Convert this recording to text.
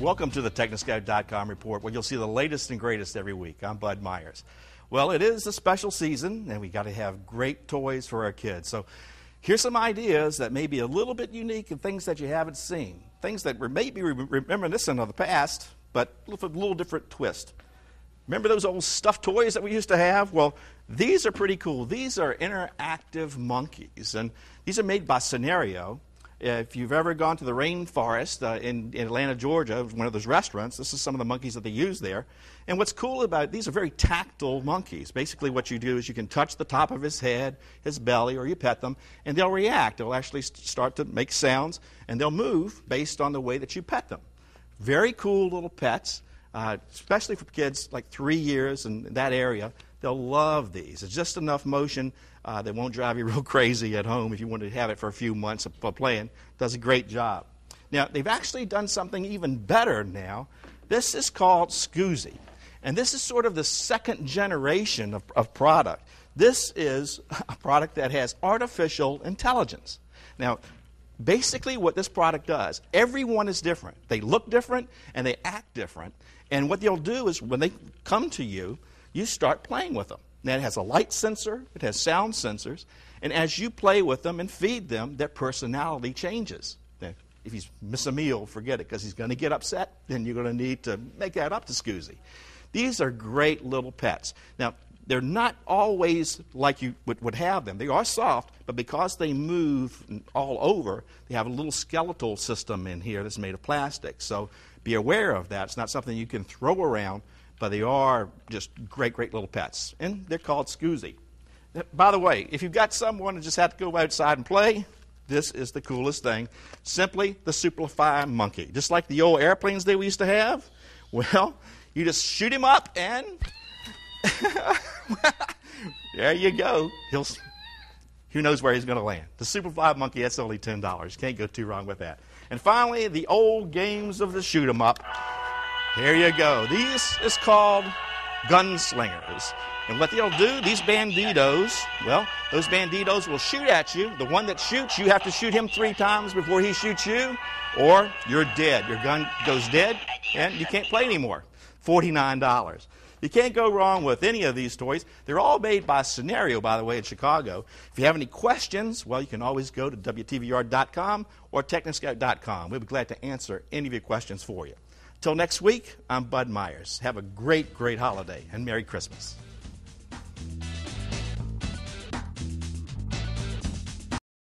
Welcome to the Technoscout.com report where you'll see the latest and greatest every week. I'm Bud Myers. Well, it is a special season and we got to have great toys for our kids. So here's some ideas that may be a little bit unique and things that you haven't seen. Things that may be reminiscent of the past, but with a little different twist. Remember those old stuffed toys that we used to have? Well, these are pretty cool. These are interactive monkeys, and these are made by Senario. If you've ever gone to the rainforest uh, in, in, Atlanta, Georgia, one of those restaurants, this is some of the monkeys that they use there. And what's cool about it, these are very tactile monkeys. Basically, what you do is you can touch the top of his head, his belly, or you pet them, and they'll react. They'll actually start to make sounds, and they'll move based on the way that you pet them. Very cool little pets, uh, especially for kids like three years in that area. They'll love these. It's just enough motion uh, that won't drive you real crazy at home if you want to have it for a few months of playing. Does a great job. Now, they've actually done something even better now. This is called Scoozy. And this is sort of the second generation of, of product. This is a product that has artificial intelligence. Now, basically, what this product does, everyone is different. They look different and they act different. And what they'll do is when they come to you, you start playing with them. Now, it has a light sensor, it has sound sensors, and as you play with them and feed them, their personality changes. Now, if he's miss a meal, forget it, because he's going to get upset, then you're going to need to make that up to Scoozy. These are great little pets. Now, they're not always like you would, would have them. They are soft, but because they move all over, they have a little skeletal system in here that's made of plastic. So be aware of that. It's not something you can throw around but they are just great, great little pets. And they're called Scoozy. By the way, if you've got someone who just have to go outside and play, this is the coolest thing. Simply the Superfly monkey. Just like the old airplanes that we used to have. Well, you just shoot him up and there you go. He'll who knows where he's going to land. The Superfly monkey, that's only $10. Can't go too wrong with that. And finally, the old games of the shoot 'em up. Here you go. These is called gunslingers. And what they'll do, these banditos, well, those banditos will shoot at you. The one that shoots, you have to shoot him three times before he shoots you, or you're dead. Your gun goes dead, and you can't play anymore. $49. You can't go wrong with any of these toys. They're all made by Senario, by the way, in Chicago. If you have any questions, well, you can always go to WTVR.com or Technoscout.com. We'll be glad to answer any of your questions for you. Till next week, I'm Bud Myers. Have a great, great holiday and Merry Christmas.